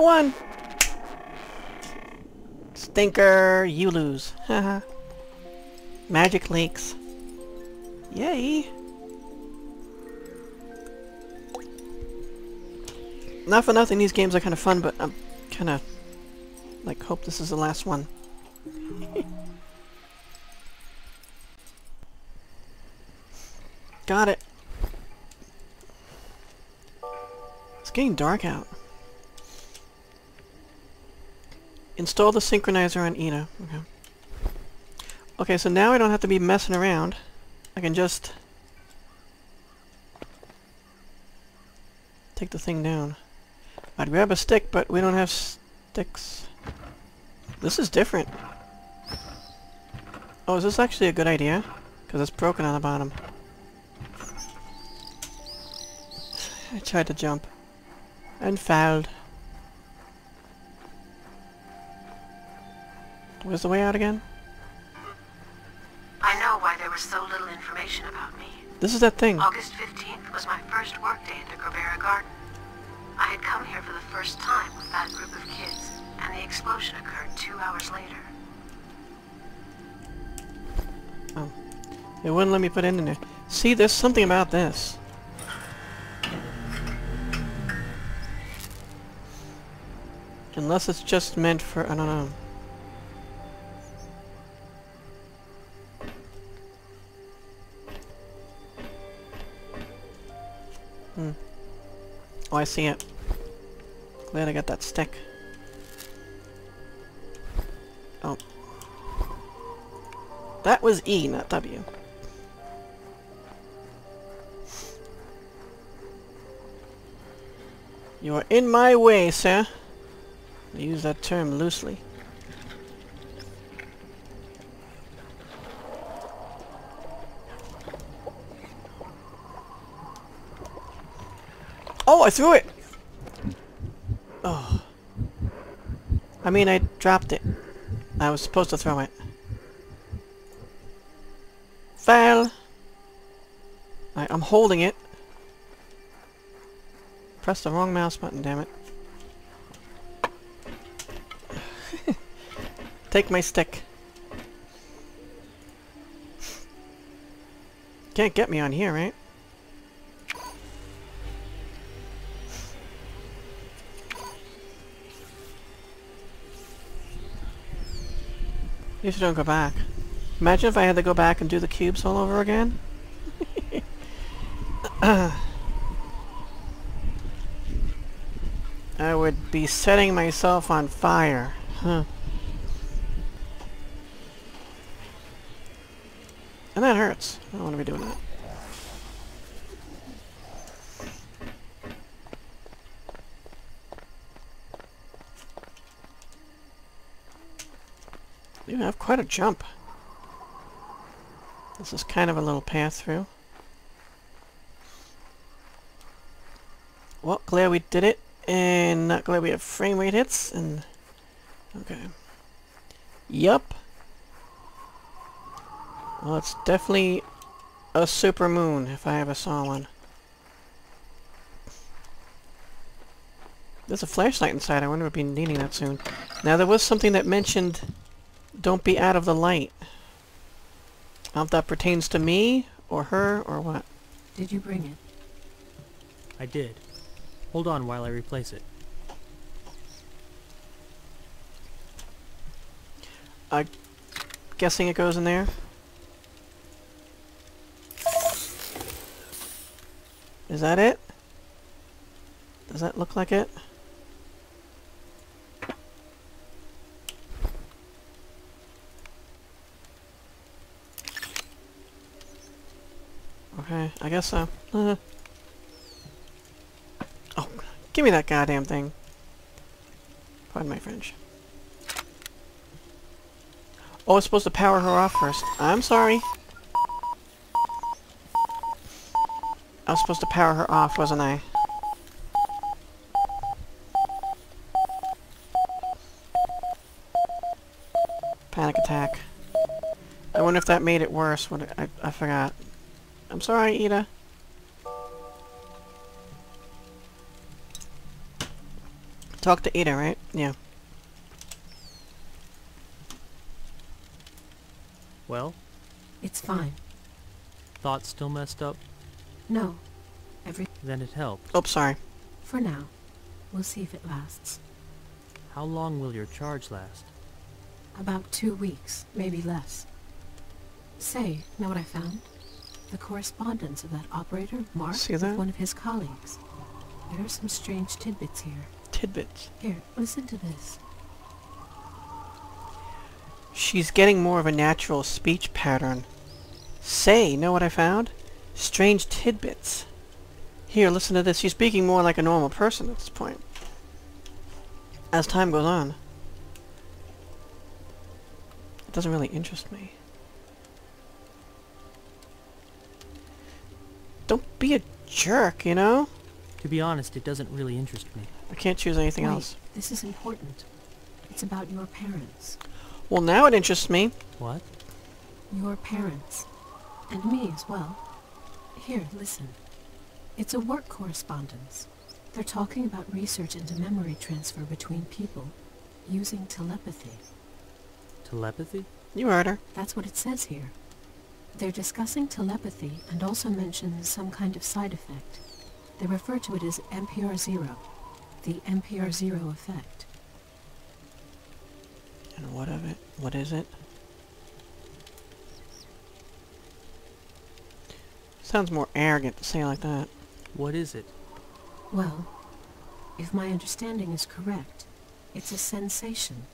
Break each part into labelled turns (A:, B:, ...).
A: I won! Stinker, you lose. Haha. Magic Lakes. Yay! Not for nothing, these games are kind of fun, but I'm kind of, like, hope this is the last one. Got it. It's getting dark out. Install the synchronizer on Ida. Okay. Okay, so now I don't have to be messing around. I can just take the thing down. I'd grab a stick, but we don't have sticks. This is different. Oh, is this actually a good idea? Because it's broken on the bottom. I tried to jump. And failed. Where's the way out again?
B: I know why there was so little information about me.
A: This is that thing.
B: August 15th was my first workday at the Gerbera Garden. I had come here for the first time with that group of kids, and the explosion occurred two hours later.
A: Oh. It wouldn't let me put it in there. See, there's something about this. Unless it's just meant for, I don't know. I see it. Glad I got that stick. Oh. That was E, not W. You are in my way, sir. I use that term loosely. Oh, I threw it! Oh. I mean, I dropped it. I was supposed to throw it. Fail! I'm holding it. Press the wrong mouse button, damn it. Take my stick. Can't get me on here, right? At don't go back. Imagine if I had to go back and do the cubes all over again. I would be setting myself on fire. Huh. And that hurts. I don't want to be doing that. You have quite a jump. This is kind of a little path through. Well, glad we did it, and not glad we have frame rate hits, and... Okay. Yup. Well, it's definitely a super moon, if I ever saw one. There's a flashlight inside. I wonder if we'll be needing that soon. Now, there was something that mentioned don't be out of the light. I don't know if that pertains to me, or her, or what.
C: Did you bring it?
D: I did. Hold on while I replace it.
A: I'm guessing it goes in there. Is that it? Does that look like it? Okay, I guess so. Uh. Oh, give me that goddamn thing. Pardon my French. Oh, I was supposed to power her off first. I'm sorry. I was supposed to power her off, wasn't I? Panic attack. I wonder if that made it worse. What I, I forgot. I'm sorry, Ida. Talk to Ada, right? Yeah.
D: Well,
C: It's fine.
D: thoughts still messed up?
C: No. Every...
D: Then it helped.
A: Oh, sorry.
C: For now. We'll see if it lasts.
D: How long will your charge last?
C: About two weeks, maybe less. Say, know what I found? The correspondence of that operator, Mark,
A: See
C: with one of his colleagues. There are some strange tidbits here.
A: Tidbits.
C: Here, listen to this.
A: She's getting more of a natural speech pattern. Say, know what I found? Strange tidbits. Here, listen to this. She's speaking more like a normal person at this point. As time goes on. It doesn't really interest me. Don't be a jerk, you know?
D: To be honest, it doesn't really interest me.
A: I can't choose anything
C: Wait,
A: else.
C: this is important. It's about your parents.
A: Well, now it interests me.
D: What?
C: Your parents. And me as well. Here, listen. It's a work correspondence. They're talking about research into memory transfer between people using telepathy.
D: Telepathy?
A: You heard her.
C: That's what it says here. They're discussing telepathy and also mention some kind of side effect. They refer to it as MPR0, the MPR0 effect.
A: And what of it? What is it? Sounds more arrogant to say like that.
D: What is it?
C: Well, if my understanding is correct, it's a sensation.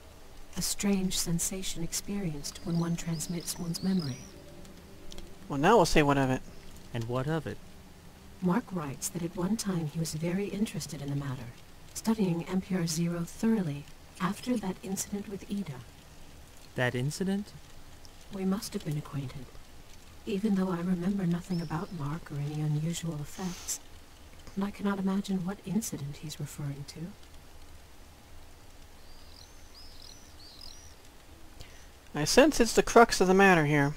C: A strange sensation experienced when one transmits one's memory.
A: Well, now we'll say what of it.
D: And what of it?
C: Mark writes that at one time he was very interested in the matter, studying MPR-0 thoroughly after that incident with Ida.
D: That incident?
C: We must have been acquainted. Even though I remember nothing about Mark or any unusual effects. And I cannot imagine what incident he's referring to.
A: I sense it's the crux of the matter here.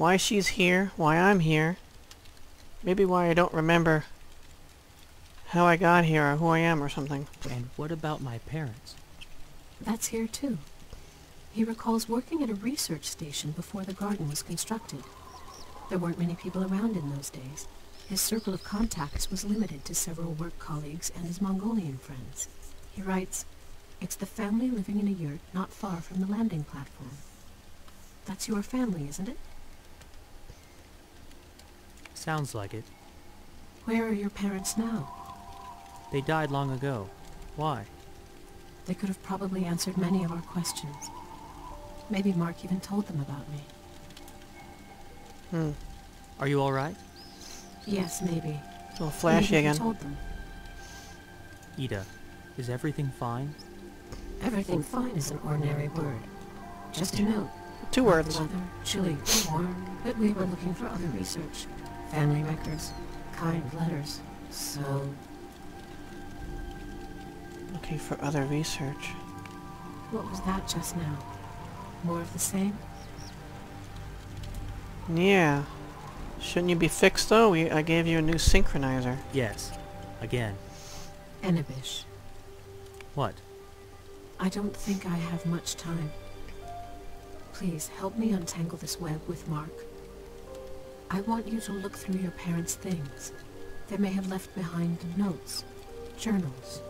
A: Why she's here, why I'm here. Maybe why I don't remember how I got here or who I am or something.
D: And what about my parents?
C: That's here too. He recalls working at a research station before the garden was constructed. There weren't many people around in those days. His circle of contacts was limited to several work colleagues and his Mongolian friends. He writes, It's the family living in a yurt not far from the landing platform. That's your family, isn't it?
D: Sounds like it.
C: Where are your parents now?
D: They died long ago. Why?
C: They could have probably answered many of our questions. Maybe Mark even told them about me.
A: Hmm.
D: Are you alright?
C: Yes, maybe.
A: It's a little flashy
C: maybe
A: again.
C: told them.
D: Ida, is everything fine?
C: Everything fine is an ordinary word. Just a note.
A: Two words.
C: Weather, chilly, warm, but we were looking for other research. Family records, kind letters. So,
A: Looking for other research.
C: what was that just now? More of the same?
A: Yeah. Shouldn't you be fixed though? We, I gave you a new synchronizer.
D: Yes. Again.
C: Enebish.
D: What?
C: I don't think I have much time. Please help me untangle this web with Mark. I want you to look through your parents' things. They may have left behind notes, journals.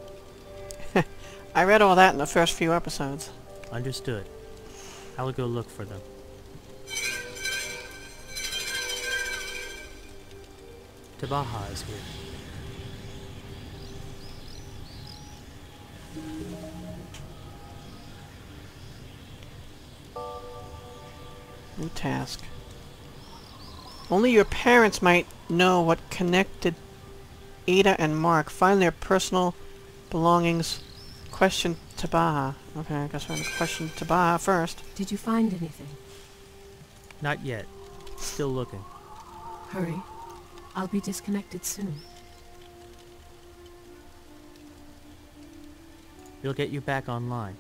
A: I read all that in the first few episodes.
D: Understood. I'll go look for them. Tabaha is here.
A: New task. Only your parents might know what connected Ada and Mark. Find their personal belongings. Question Tabaha. Okay, I guess we're gonna question Tabaha first.
C: Did you find anything?
D: Not yet. Still looking.
C: Hurry. I'll be disconnected soon.
D: We'll get you back online.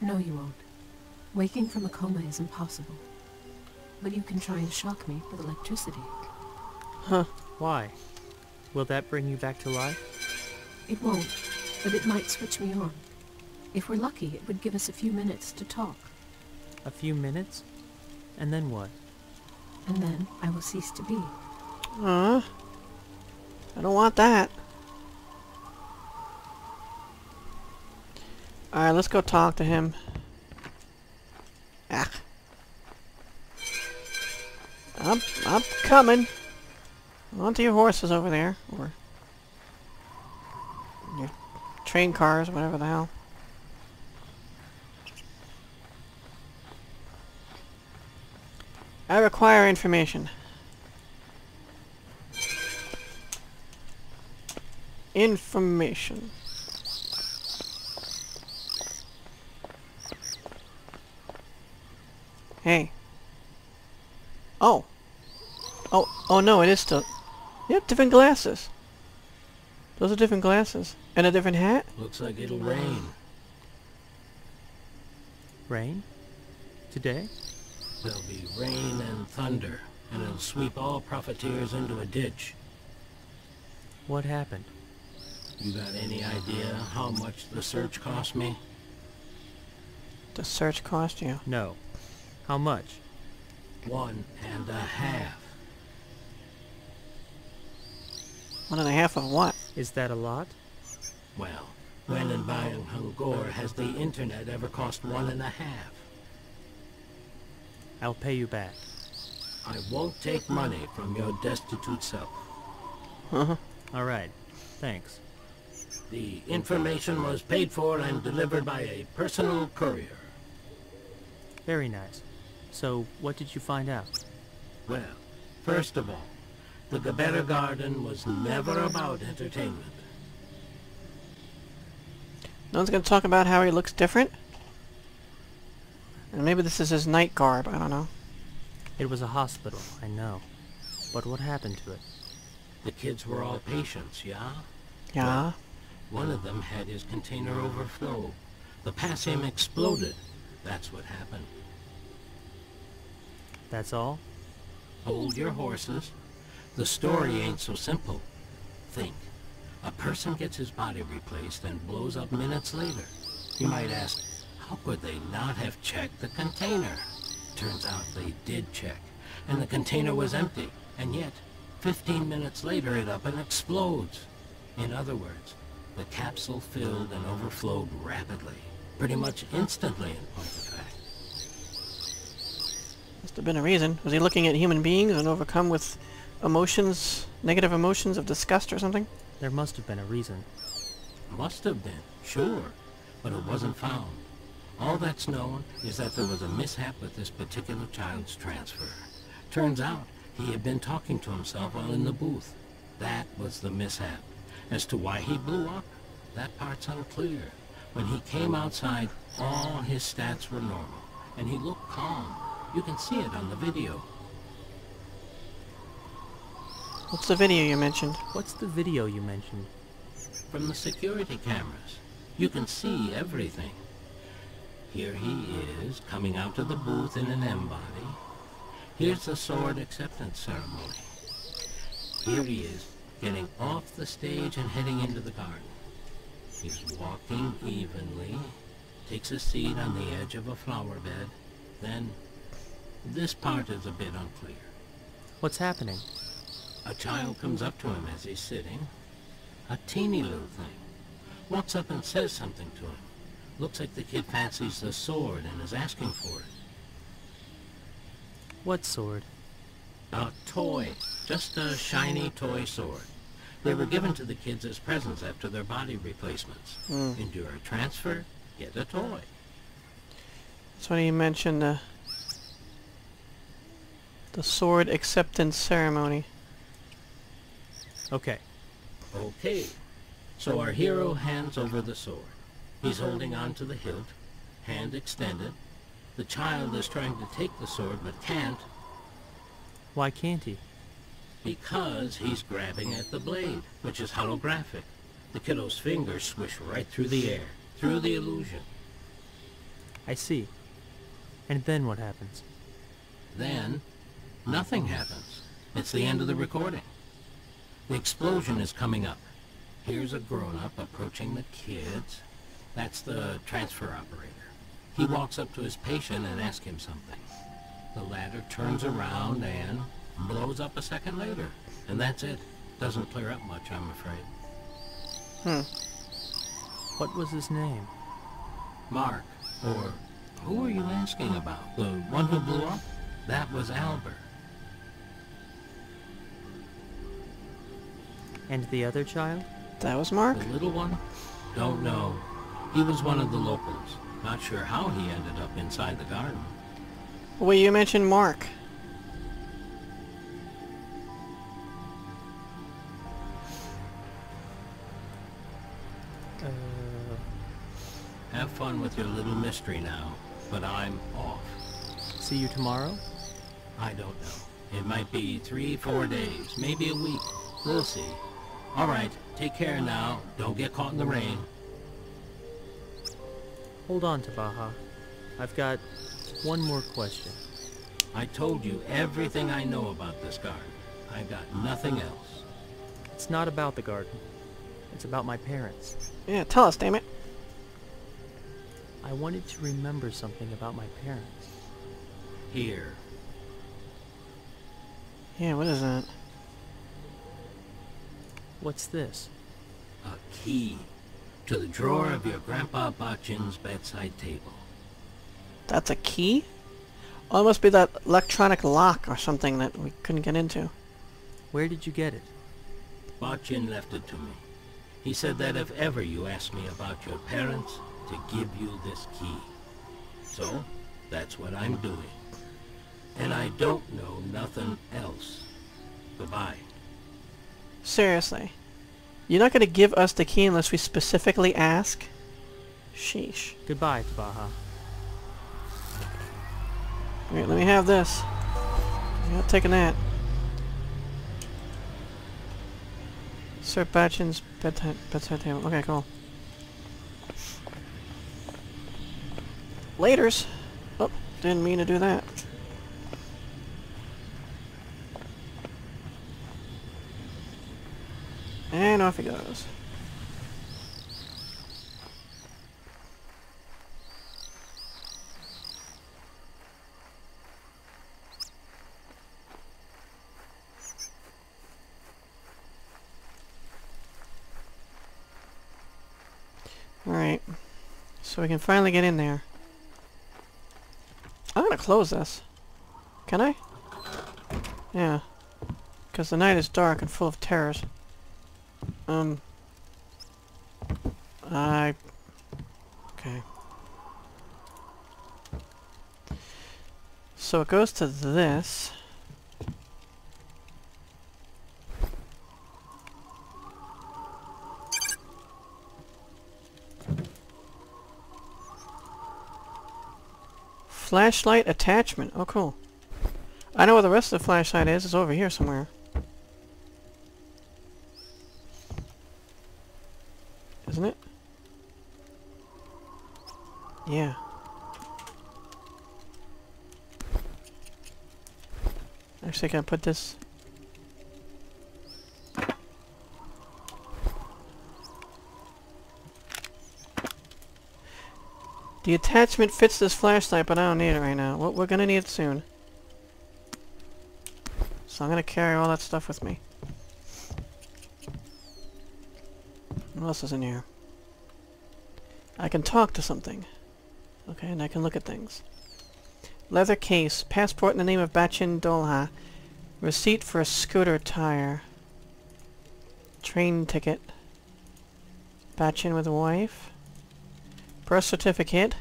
C: No, you won't. Waking from a coma is impossible. But you can try and shock me with electricity.
A: Huh.
D: Why? Will that bring you back to life?
C: It won't. but it might switch me on. If we're lucky, it would give us a few minutes to talk,
D: A few minutes? And then what?
C: and then I will cease to be.
A: Huh? I don't want that. Alright, let's go talk to him. I'm, I'm coming. Onto your horses over there. Or your train cars, whatever the hell. I require information. Information. Hey. Oh. Oh, oh no, it is still... Yep, different glasses. Those are different glasses. And a different hat?
E: Looks like it'll rain.
D: Rain? Today?
E: There'll be rain and thunder, and it'll sweep all profiteers into a ditch.
D: What happened?
E: You got any idea how much the search cost me?
A: The search cost you.
D: No. How much?
E: One and a half.
A: One and a half of what?
D: Is that a lot?
E: Well, when and buying Hungor has the internet ever cost one and a half?
D: I'll pay you back.
E: I won't take money from your destitute self.
A: Uh-huh.
D: All right. Thanks.
E: The information was paid for and delivered by a personal courier.
D: Very nice. So, what did you find out?
E: Well, first of all, the Gerbera Garden was never about entertainment.
A: No one's gonna talk about how he looks different? And maybe this is his night garb, I don't know.
D: It was a hospital, I know. But what happened to it?
E: The kids were all patients, yeah?
A: Yeah?
E: One of them had his container overflow. The Passium exploded. That's what happened.
D: That's all?
E: Hold your horses. The story ain't so simple. Think. A person gets his body replaced and blows up minutes later. You might ask, how could they not have checked the container? Turns out they did check, and the container was empty. And yet, 15 minutes later it up and explodes. In other words, the capsule filled and overflowed rapidly. Pretty much instantly in point of fact.
A: Must have been a reason. Was he looking at human beings and overcome with emotions, negative emotions of disgust or something?
D: There must have been a reason.
E: Must have been, sure, but it wasn't found. All that's known is that there was a mishap with this particular child's transfer. Turns out he had been talking to himself while in the booth. That was the mishap. As to why he blew up, that part's unclear. When he came outside, all his stats were normal, and he looked calm. You can see it on the video.
A: What's the video you mentioned?
D: What's the video you mentioned?
E: From the security cameras, you can see everything. Here he is, coming out of the booth in an M-body. Here's the sword acceptance ceremony. Here he is, getting off the stage and heading into the garden. He's walking evenly, takes a seat on the edge of a flower bed, then... This part is a bit unclear.
D: What's happening?
E: A child comes up to him as he's sitting. A teeny little thing. Walks up and says something to him. Looks like the kid fancies the sword and is asking for it.
D: What sword?
E: A toy. Just a shiny toy sword. They were given to the kids as presents after their body replacements.
A: Hmm.
E: Endure a transfer, get a toy.
A: That's when he mentioned the the sword acceptance ceremony.
D: Okay.
E: Okay. So our hero hands over the sword. He's holding on to the hilt, hand extended. The child is trying to take the sword but can't
D: Why can't he?
E: because he's grabbing at the blade, which is holographic. The kiddo's fingers swish right through the air, through the illusion.
D: I see. And then what happens?
E: Then, nothing happens. It's the end of the recording. The explosion is coming up. Here's a grown-up approaching the kids. That's the transfer operator. He walks up to his patient and asks him something. The latter turns around and blows up a second later. And that's it. Doesn't clear up much, I'm afraid.
A: Hmm.
D: What was his name?
E: Mark, or who are you asking about? The one who blew up? That was Albert.
D: And the other child?
A: That was Mark?
E: The little one? Don't know. He was one of the locals. Not sure how he ended up inside the garden.
A: Well, you mentioned Mark.
D: Uh,
E: Have fun with your little mystery now, but I'm off.
D: see you tomorrow?
E: I don't know. It might be three, four days, maybe a week. We'll see. All right, take care now. Don't get caught in the rain.
D: Hold on Tabaha. I've got one more question.
E: I told you everything I know about this garden. I've got nothing else.
D: It's not about the garden. It's about my parents.
A: Yeah, tell us, damn it.
D: I wanted to remember something about my parents.
E: Here.
A: Yeah, what is that?
D: What's this?
E: A key to the drawer of your Grandpa Bachin's bedside table.
A: That's a key? Oh, it must be that electronic lock or something that we couldn't get into.
D: Where did you get it?
E: Botchin left it to me. He said that if ever you asked me about your parents, to give you this key. So, that's what I'm doing. And I don't know nothing else. Goodbye.
A: Seriously. You're not going to give us the key unless we specifically ask? Sheesh.
D: Goodbye, Baja.
A: Wait, let me have this. I'm not taking that. Sir Bachin's bedtime, bedside table. Okay, cool. Laters. Oh, didn't mean to do that. And off he goes. Alright. So we can finally get in there. I'm gonna close this. Can I? Yeah. Because the night is dark and full of terrors. Um. I... Okay. So it goes to this. Flashlight attachment. Oh, cool. I know where the rest of the flashlight is. It's over here somewhere. Actually, can I put this... The attachment fits this flashlight, but I don't need it right now. Well, we're gonna need it soon. So I'm gonna carry all that stuff with me. What else is in here? I can talk to something. Okay, and I can look at things. Leather case. Passport in the name of Bachin Dolha. Receipt for a scooter tire. Train ticket. Bachin with a wife. Birth certificate.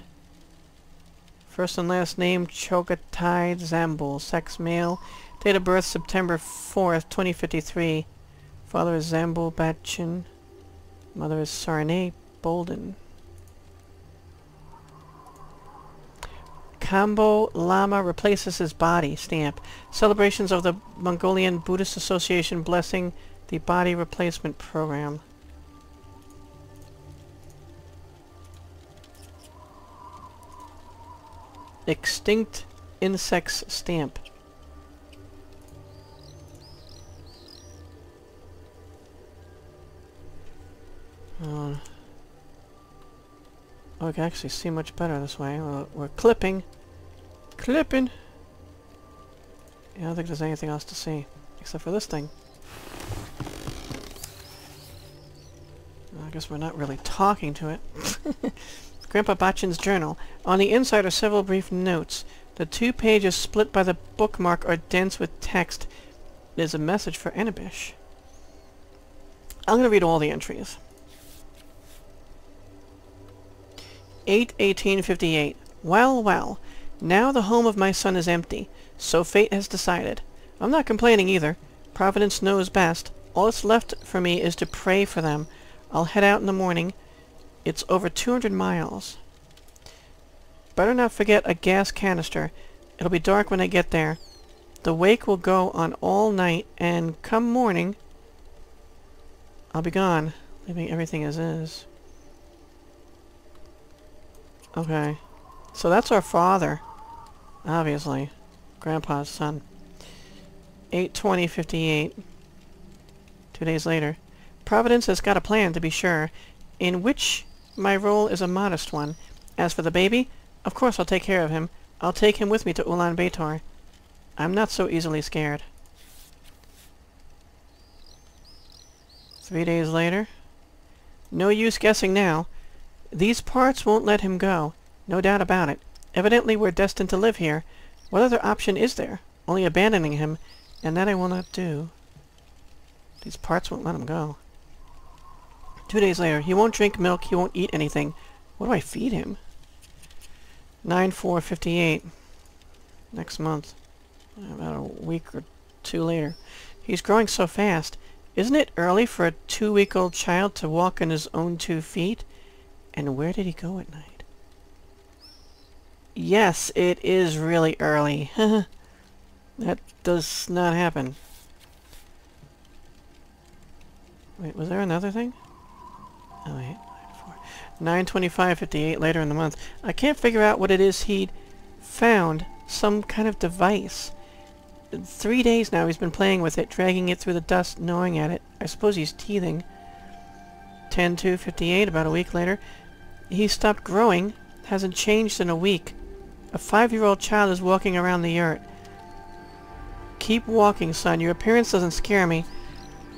A: First and last name Chogatai Zambul. Sex male. Date of birth September 4th, 2053. Father is Zambul Bachin. Mother is Sarnay Bolden. Khambo Lama replaces his body. Stamp. Celebrations of the Mongolian Buddhist Association blessing the body replacement program. Extinct insects stamp. Uh, oh, I can actually see much better this way. We're, we're clipping. Clipping! Yeah, I don't think there's anything else to see. Except for this thing. I guess we're not really talking to it. Grandpa Bachin's journal. On the inside are several brief notes. The two pages split by the bookmark are dense with text. There's a message for Enebish. I'm going to read all the entries. 8-1858. Well, well. Now the home of my son is empty. So fate has decided. I'm not complaining either. Providence knows best. All that's left for me is to pray for them. I'll head out in the morning. It's over 200 miles. Better not forget a gas canister. It'll be dark when I get there. The wake will go on all night, and come morning, I'll be gone, leaving everything as is. Okay. So that's our father. Obviously. Grandpa's son. 82058. Two days later. Providence has got a plan, to be sure, in which my role is a modest one. As for the baby, of course I'll take care of him. I'll take him with me to Ulaanbaatar. I'm not so easily scared. Three days later. No use guessing now. These parts won't let him go. No doubt about it. Evidently we're destined to live here. What other option is there? Only abandoning him, and that I will not do. These parts won't let him go. Two days later. He won't drink milk. He won't eat anything. What do I feed him? 9458. Next month. About a week or two later. He's growing so fast. Isn't it early for a two-week-old child to walk on his own two feet? And where did he go at night? Yes, it is really early. that does not happen. Wait, was there another thing? Oh, wait. 925.58 later in the month. I can't figure out what it is he'd found. Some kind of device three days now he's been playing with it, dragging it through the dust, gnawing at it. I suppose he's teething. 10-2-58, about a week later. He stopped growing, hasn't changed in a week. A five-year-old child is walking around the yurt. Keep walking, son. Your appearance doesn't scare me.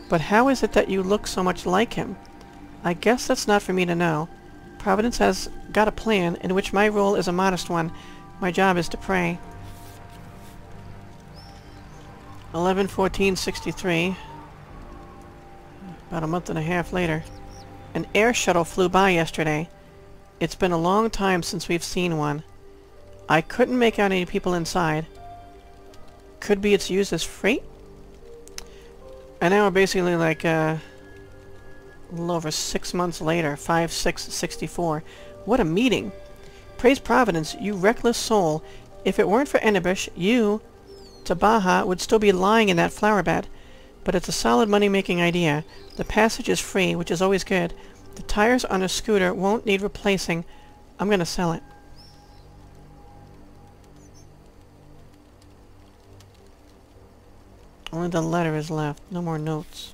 A: But how is it that you look so much like him? I guess that's not for me to know. Providence has got a plan, in which my role is a modest one. My job is to pray. 11-14-63. About a month and a half later. An air shuttle flew by yesterday. It's been a long time since we've seen one. I couldn't make out any people inside. Could be it's used as freight? And now we're basically like, uh, a little over six months later. 5-6-64. What a meeting! Praise Providence, you reckless soul. If it weren't for Enebish, you Tabaha would still be lying in that flower bed. But it's a solid money-making idea. The passage is free, which is always good. The tires on a scooter won't need replacing. I'm gonna sell it. Only the letter is left. No more notes.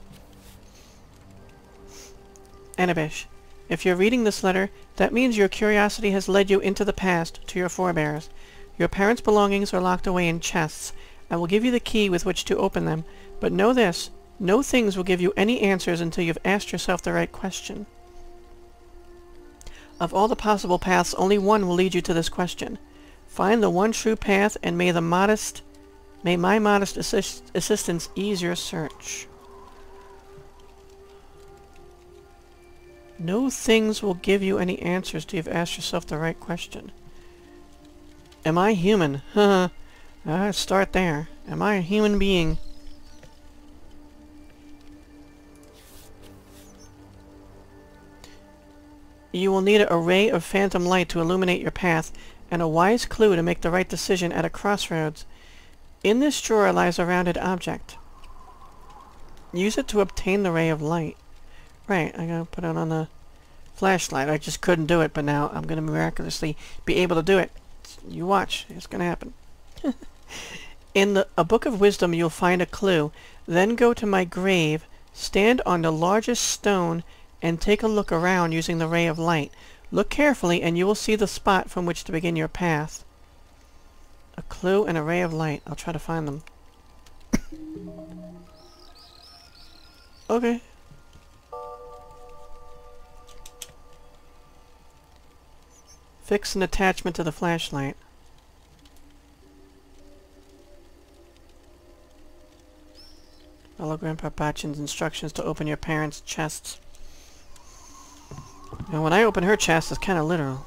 A: Enebish, if you're reading this letter, that means your curiosity has led you into the past, to your forebears. Your parents' belongings are locked away in chests, I will give you the key with which to open them, but know this, no things will give you any answers until you've asked yourself the right question. Of all the possible paths, only one will lead you to this question. Find the one true path, and may the modest, may my modest assist assistance ease your search. No things will give you any answers till you've asked yourself the right question. Am I human? Huh. Uh, start there. Am I a human being? You will need a ray of phantom light to illuminate your path, and a wise clue to make the right decision at a crossroads. In this drawer lies a rounded object. Use it to obtain the ray of light. Right, I gotta put it on the flashlight. I just couldn't do it, but now I'm gonna miraculously be able to do it. You watch. It's gonna happen. In the, a book of wisdom you'll find a clue. Then go to my grave, stand on the largest stone, and take a look around using the ray of light. Look carefully and you will see the spot from which to begin your path. A clue and a ray of light. I'll try to find them. okay. Fix an attachment to the flashlight. Follow Grandpa Bachin's instructions to open your parents' chests. Now when I open her chest, it's kind of literal.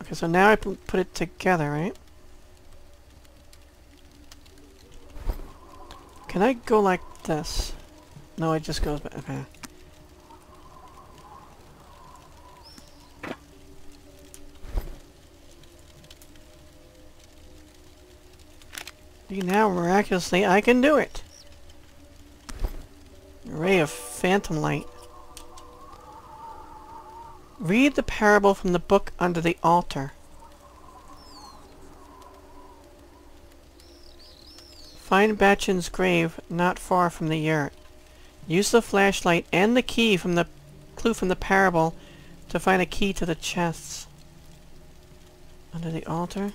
A: Okay, so now I put it together, right? Can I go like this? No, it just goes back. Okay. Now miraculously I can do it. Ray of phantom light. Read the parable from the book under the altar. Find Bachin's grave not far from the yurt. Use the flashlight and the key from the clue from the parable to find a key to the chests. Under the altar?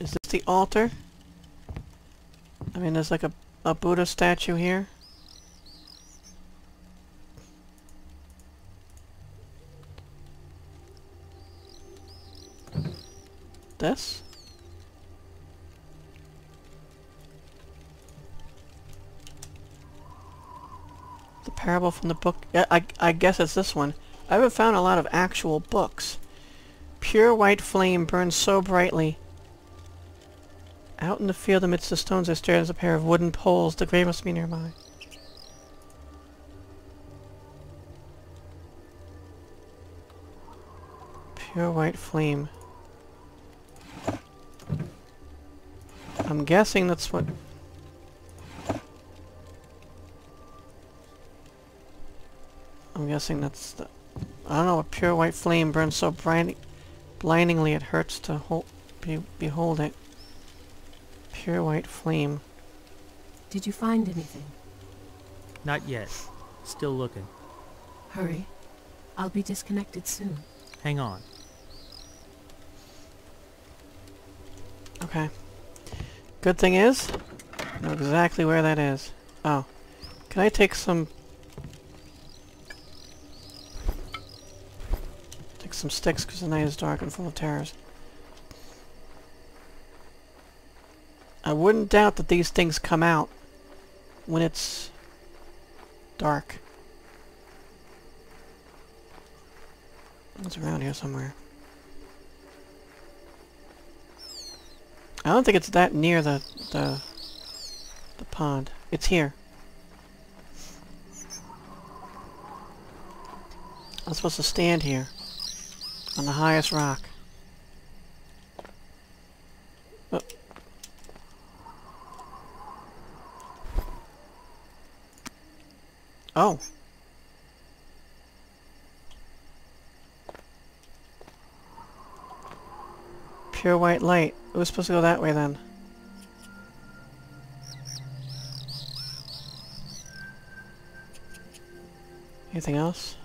A: Is this the altar? I mean, there's like a, a Buddha statue here. This? The parable from the book. Yeah, I, I guess it's this one. I haven't found a lot of actual books. Pure white flame burns so brightly out in the field amidst the stones I stared as a pair of wooden poles. The grave must be nearby. Pure white flame. I'm guessing that's what... I'm guessing that's the... I don't know, a pure white flame burns so bright, blindingly it hurts to hold, be, behold it. Pure white flame.
C: Did you find anything?
D: Not yet. Still looking.
C: Hurry. I'll be disconnected soon.
D: Hang on.
A: Okay. Good thing is, I know exactly where that is. Oh. Can I take some... Take some sticks because the night is dark and full of terrors. I wouldn't doubt that these things come out when it's dark. It's around here somewhere. I don't think it's that near the the the pond. It's here. I'm supposed to stand here on the highest rock. Oh. Oh. Pure white light. It was supposed to go that way then. Anything else?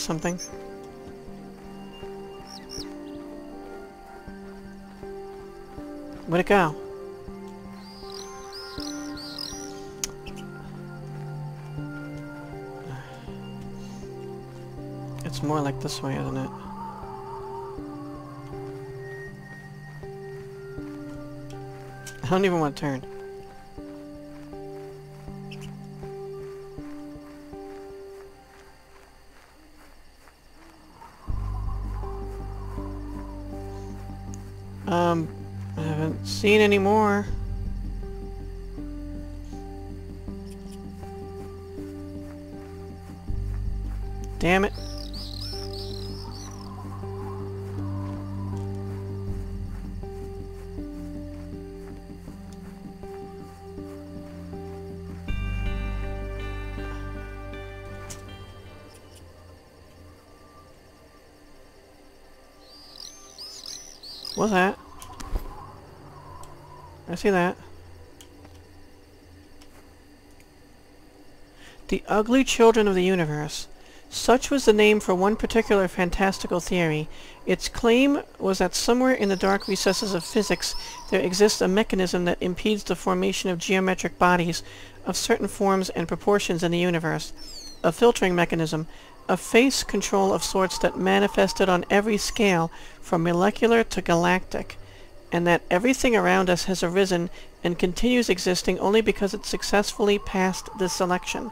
A: Did I miss something? Where'd it go? It's more like this way, isn't it? I don't even want to turn. Um, I haven't seen any more. Damn it. What's that? See that. The Ugly Children of the Universe. Such was the name for one particular fantastical theory. Its claim was that somewhere in the dark recesses of physics there exists a mechanism that impedes the formation of geometric bodies of certain forms and proportions in the universe. A filtering mechanism, a phase control of sorts that manifested on every scale from molecular to galactic, and that everything around us has arisen and continues existing only because it successfully passed this selection.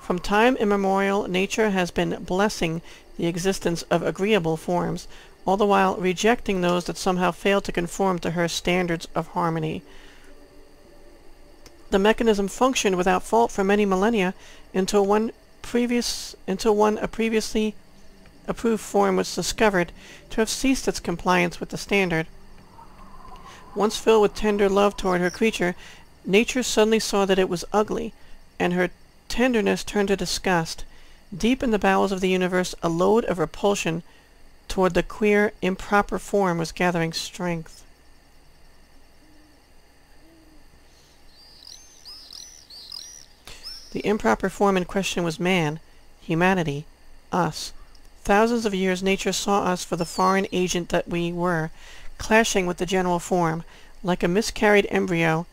A: From time immemorial, nature has been blessing the existence of agreeable forms, all the while rejecting those that somehow fail to conform to her standards of harmony. The mechanism functioned without fault for many millennia until one previous until one a previously approved form was discovered to have ceased its compliance with the standard. Once filled with tender love toward her creature, nature suddenly saw that it was ugly, and her tenderness turned to disgust. Deep in the bowels of the universe, a load of repulsion toward the queer, improper form was gathering strength. The improper form in question was man, humanity, us. Thousands of years nature saw us for the foreign agent that we were, clashing with the general form. Like a miscarried embryo,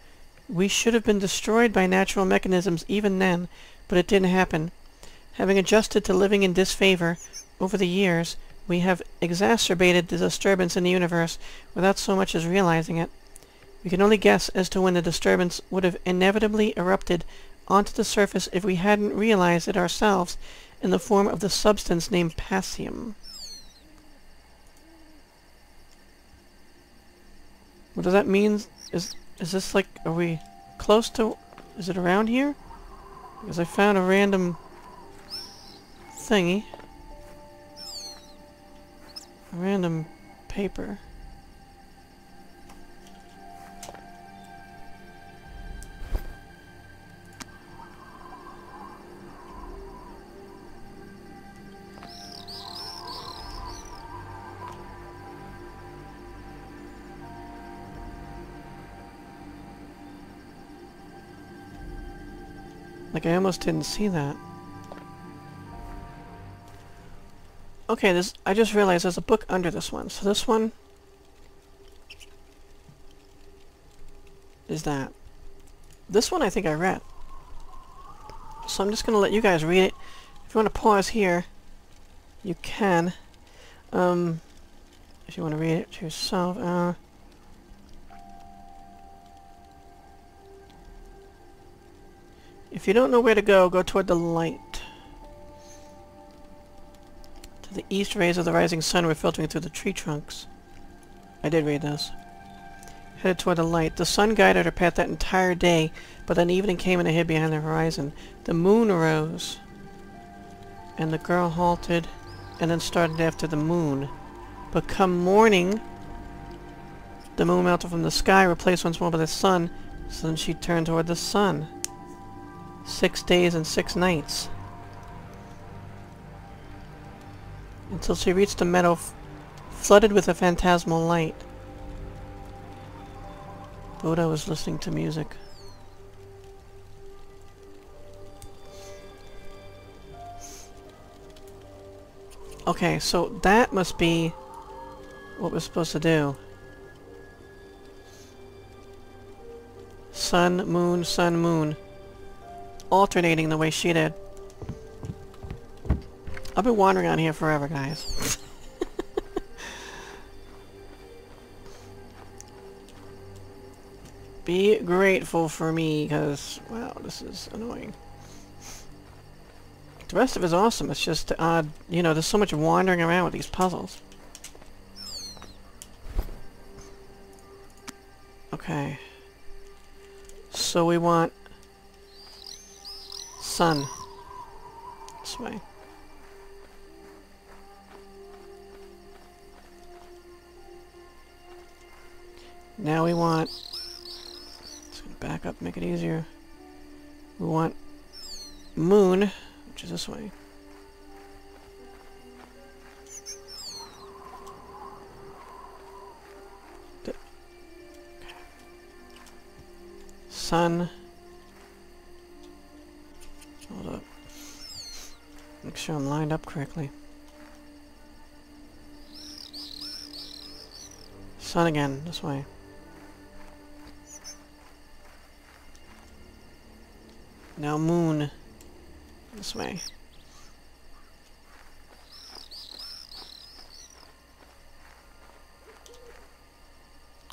A: we should have been destroyed by natural mechanisms even then, but it didn't happen. Having adjusted to living in disfavor, over the years, we have exacerbated the disturbance in the universe without so much as realizing it. We can only guess as to when the disturbance would have inevitably erupted onto the surface if we hadn't realized it ourselves in the form of the substance named passium. What does that mean? Is is this like, are we close to, is it around here? Because I found a random thingy. A random paper. Like, I almost didn't see that. Okay, this I just realized there's a book under this one. So this one is that. This one I think I read. So I'm just going to let you guys read it. If you want to pause here, you can. Um, if you want to read it to yourself. Uh, If you don't know where to go, go toward the light. To the east, rays of the rising sun were filtering through the tree trunks. I did read this. Headed toward the light. The sun guided her path that entire day, but then evening came and it hid behind the horizon. The moon arose, and the girl halted, and then started after the moon. But come morning, the moon melted from the sky, replaced once more by the sun, so then she turned toward the sun. Six days and six nights. Until she reached a meadow flooded with a phantasmal light. Buddha was listening to music. Okay, so that must be what we're supposed to do. Sun, moon, sun, moon alternating the way she did. I've been wandering on here forever, guys. Be grateful for me, because, wow, this is annoying. The rest of it is awesome. It's just odd, uh, you know, there's so much wandering around with these puzzles. Okay. So we want sun. This way. Now we want... Let's back up, make it easier. We want moon, which is this way. Sun. Hold up. Make sure I'm lined up correctly. Sun again, this way. Now moon. This way.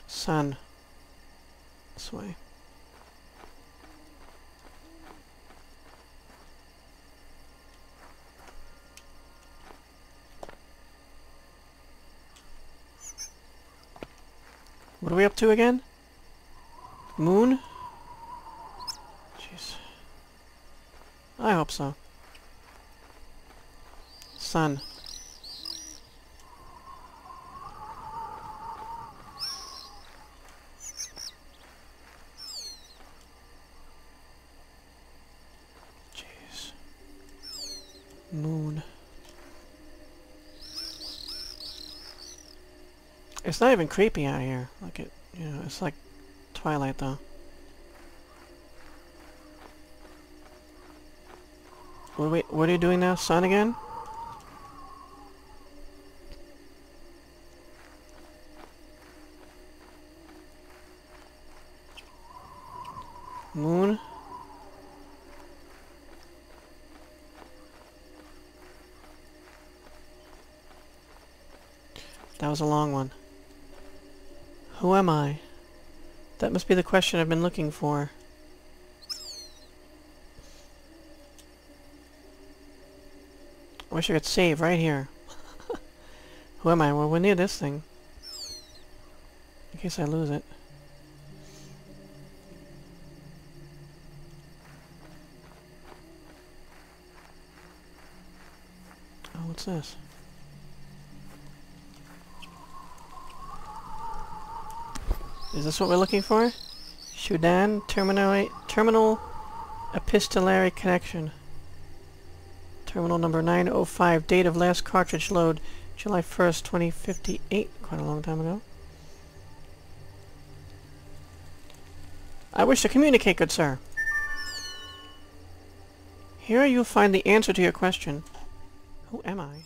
A: Sun. This way. What are we up to again? Moon? Jeez. I hope so. Sun. Jeez. Moon. It's not even creepy out here. Look at, you know, it's like Twilight though. What are, we, what are you doing now? Sun again? Moon? That was a long one. Who am I? That must be the question I've been looking for. I wish I could save right here. Who am I? Well, we're near this thing. In case I lose it. Oh, what's this? Is this what we're looking for? Sudan terminal terminal epistolary connection. Terminal number 905. Date of last cartridge load, July 1st, 2058. Quite a long time ago. I wish to communicate, good sir. Here you'll find the answer to your question. Who am I?